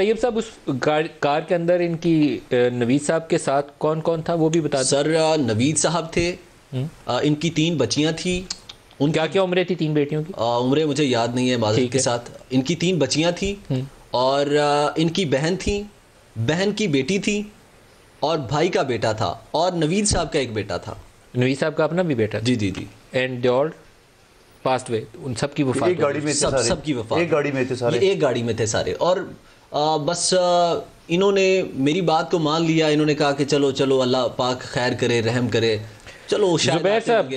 तैयब साहब उस कार के अंदर इनकी नवीद साहब के साथ कौन कौन था वो भी बता सर नवीद साहब थे। हम्म। इनकी तीन बच्चियाँ थी। उन क्या क्या उम्रें थी तीन बेटियों की? उम्रें मुझे याद नहीं है माजर के साथ। इनकी तीन बच्चियाँ थी हम्म। और इनकी बहन थी। बहन की बेटी थी और भाई का बेटा था और नवीद साहब का एक बेटा था। नवीद साहब का अपना भी बेटा जी जी जी। एंड ऑल पास्ट वे उन सब की वफात एक गाड़ी में सब सब की वफात एक गाड़ी में थे सारे। एक गाड़ी में थे सारे। और आ, बस इन्होंने मेरी बात को मान लिया। इन्होंने कहा कि चलो चलो अल्लाह पाक खैर करे रहम करे। चलो जुबैर साहब